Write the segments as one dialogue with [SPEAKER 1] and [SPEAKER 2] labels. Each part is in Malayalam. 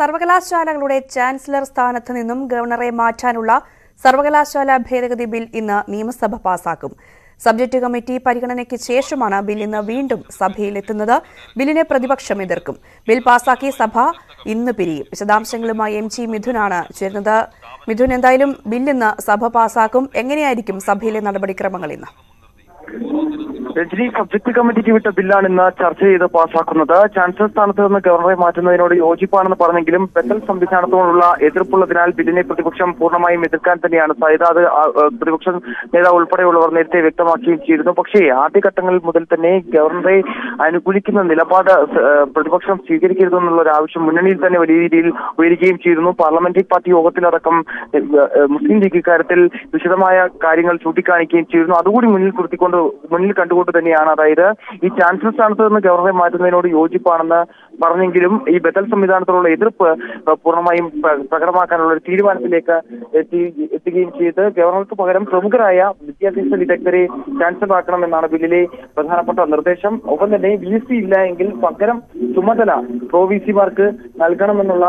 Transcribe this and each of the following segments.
[SPEAKER 1] സർവകലാശാലകളുടെ ചാൻസലർ സ്ഥാനത്ത് നിന്നും ഗവർണറെ മാറ്റാനുള്ള സർവകലാശാല ഭേദഗതി ബിൽ ഇന്ന് നിയമസഭ പാസാക്കും. സബ്ജക്ട് കമ്മിറ്റി പരിഗണനയ്ക്ക് ശേഷമാണ് ബിൽ ഇന്ന് വീണ്ടും സഭയിലെത്തുന്നത്. ബില്ലിനെ പ്രതിപക്ഷം എതിർക്കും. ബിൽ പാസാക്കി സഭ ഇന്ന് പിരിയും. വിശദാംശങ്ങളുമായി എം ജി മിഥുനാണ് ചേരുന്നത്. മിഥുൻ എന്തായാലും ബില്ലിന്ന് സഭ പാസാക്കും. എങ്ങനെയായിരിക്കും സഭയിലെ നടപടിക്രമങ്ങൾ ഇന്ന്?
[SPEAKER 2] രജനി സബ്ജക്ട് കമ്മിറ്റിക്ക് വിട്ട ബില്ലാണ് ഇന്ന് ചർച്ച ചെയ്ത് പാസാക്കുന്നത്. ചാൻസലർ സ്ഥാനത്ത് നിന്ന് ഗവർണറെ മാറ്റുന്നതിനോട് യോജിപ്പാണെന്ന് പറഞ്ഞെങ്കിലും ബദൽ സംവിധാനത്തോടുള്ള എതിർപ്പുള്ളതിനാൽ ബില്ലിനെ പ്രതിപക്ഷം പൂർണമായും എതിർക്കാൻ തന്നെയാണ് സാധ്യത അത് പ്രതിപക്ഷ നേതാവ് ഉൾപ്പെടെയുള്ളവർ നേരത്തെ വ്യക്തമാക്കുകയും ചെയ്തിരുന്നു. പക്ഷേ ആദ്യഘട്ടങ്ങളിൽ മുതൽ തന്നെ ഗവർണറെ അനുകൂലിക്കുന്ന നിലപാട് പ്രതിപക്ഷം സ്വീകരിക്കരുതെന്നുള്ള ഒരു ആവശ്യം മുന്നണിയിൽ തന്നെ വലിയ രീതിയിൽ ഉയരുകയും ചെയ്തിരുന്നു. പാർലമെന്ററി പാർട്ടി യോഗത്തിലടക്കം മുസ്ലിം ലീഗ് ഇക്കാര്യത്തിൽ വിശദമായ കാര്യങ്ങൾ ചൂണ്ടിക്കാണിക്കുകയും ചെയ്തിരുന്നു. അതുകൂടി മുന്നിൽ നിർത്തിക്കൊണ്ട് മുന്നിൽ കണ്ടുകൊണ്ട് തന്നെയാണ്. അതായത് ഈ ചാൻസലർ സ്ഥാനത്ത് നിന്ന് ഗവർണറെ മാറ്റുന്നതിനോട് യോജിപ്പാണെന്ന് പറഞ്ഞെങ്കിലും ഈ ബദൽ സംവിധാനത്തോടുള്ള എതിർപ്പ് പൂർണമായും പ്രകടമാക്കാനുള്ള ഒരു തീരുമാനത്തിലേക്ക് എത്തി എത്തുകയും ചെയ്ത് ഗവർണർക്ക് പകരം പ്രമുഖരായ വിദ്യാഭ്യാസ വിദഗ്ധരെ ചാൻസലർ ആക്കണമെന്നാണ് ബില്ലിലെ പ്രധാനപ്പെട്ട നിർദ്ദേശം. ഒപ്പം തന്നെ വി സി ഇല്ല എങ്കിൽ പകരം ചുമതല പ്രോ വി സിമാർക്ക് നൽകണമെന്നുള്ള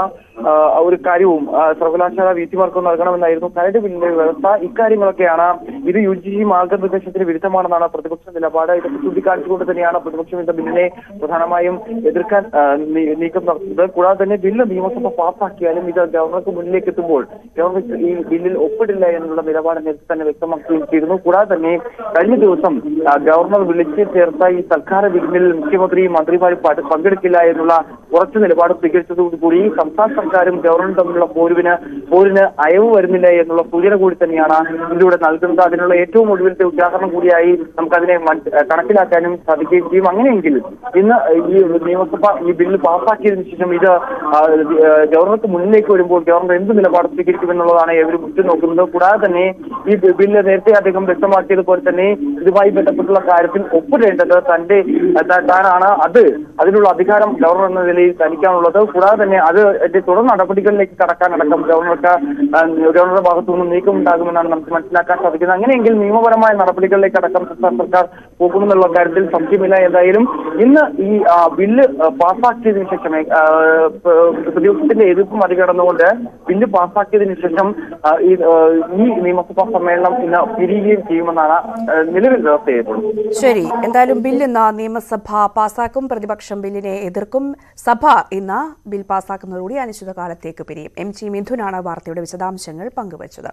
[SPEAKER 2] ഒരു കാര്യവും സർവകലാശാല വി സിമാർക്കും നൽകണമെന്നായിരുന്നു കരട് ബില്ലിന്റെ വ്യവസ്ഥ. ഇക്കാര്യങ്ങളൊക്കെയാണ് ഇത് യു ജി സി മാർഗനിർദ്ദേശത്തിന് വിരുദ്ധമാണെന്നാണ് പ്രതിപക്ഷ നിലപാട്. ഇത് ചൂണ്ടിക്കാണിച്ചുകൊണ്ട് തന്നെയാണ് പ്രതിപക്ഷം എന്ന ബില്ലിനെ പ്രധാനമായും എതിർക്കാൻ നീക്കം നടത്തുന്നത്. കൂടാതെ തന്നെ ബില്ല് നിയമസഭ പാസാക്കിയാലും ഇത് ഗവർണർക്ക് മുന്നിലേക്ക് എത്തുമ്പോൾ ഗവർണർ ഈ ബില്ലിൽ ഒപ്പിടില്ല എന്നുള്ള നിലപാട് നേരത്തെ തന്നെ വ്യക്തമാക്കുകയും ചെയ്തിരുന്നു. കൂടാതെ തന്നെ കഴിഞ്ഞ ദിവസം ഗവർണർ വിളിച്ചു ചേർത്ത ഈ സർക്കാർ ബില്ലിൽ മുഖ്യമന്ത്രി മന്ത്രിമാർ പങ്കെടുക്കില്ല എന്നുള്ള ഉറച്ച നിലപാട് സ്വീകരിച്ചതോടുകൂടി സംസ്ഥാന സർക്കാർ സർക്കാരും ഗവർണറും തമ്മിലുള്ള പോരുവിന് പോരിന് അയവ് വരുന്നില്ല എന്നുള്ള സൂചന കൂടി തന്നെയാണ് ഇതിലൂടെ നൽകുന്നത്. അതിനുള്ള ഏറ്റവും ഒടുവിലത്തെ ഉദാഹരണം കൂടിയായി നമുക്കതിനെ കണക്കിലാക്കാനും സാധിക്കുകയും ചെയ്യും. അങ്ങനെയെങ്കിൽ ഇന്ന് ഈ നിയമസഭ ഈ ബില്ല് പാസ്സാക്കിയതിനു ശേഷം ഇത് ഗവർണർക്ക് മുന്നിലേക്ക് വരുമ്പോൾ ഗവർണർ എന്ത് നിലപാട് സ്വീകരിക്കുമെന്നുള്ളതാണ് ഏവരും ഉറ്റുനോക്കുന്നത്. കൂടാതെ തന്നെ ഈ ബില്ല് നേരത്തെ അദ്ദേഹം വ്യക്തമാക്കിയതുപോലെ തന്നെ ഇതുമായി ബന്ധപ്പെട്ടുള്ള കാര്യത്തിൽ ഒപ്പിടേണ്ടത് തന്റെ താനാണ്. അത് അതിനുള്ള അധികാരം ഗവർണർ എന്ന നിലയിൽ തനിക്കാണുള്ളത്. കൂടാതെ തന്നെ അത് തുടർന്ന് തുടർ നടപടികളിലേക്ക് കടക്കാനടക്കം ഗവർണർക്ക് ഗവർണറുടെ ഭാഗത്തു നീക്കം ഉണ്ടാകുമെന്നാണ് നമുക്ക് മനസ്സിലാക്കാൻ സാധിക്കുന്നത്. അങ്ങനെയെങ്കിൽ നിയമപരമായ നടപടികളിലേക്ക് അടക്കം സംസ്ഥാന സർക്കാർ പോകുമെന്നുള്ള കാര്യത്തിൽ സംശയമില്ല. എന്തായാലും ഇന്ന് ഈ ബില്ല് പാസ്സാക്കിയതിനു ശേഷം പ്രതിപക്ഷത്തിന്റെ എതിർപ്പ് മറികടന്നുകൊണ്ട് ബില്ല് പാസ്സാക്കിയതിനു ശേഷം ഈ നിയമസഭാ സമ്മേളനം ഇന്ന് പിരിയുകയും ചെയ്യുമെന്നാണ് നിലവിൽ വ്യവസ്ഥ
[SPEAKER 1] ശരി. എന്തായാലും ബില്ല് ഇന്ന് നിയമസഭ പാസാക്കും പ്രതിപക്ഷം ബില്ലിനെ എതിർക്കും. സഭ ഇന്ന് ബിൽ പാസാക്കുന്നതോടുകൂടി അനിശ്ചിതകാലത്തേക്ക് പിരിയും. എം ജി മിഥുനാണ് വാർത്തയുടെ വിശദാംശങ്ങൾ പങ്കുവച്ചത്.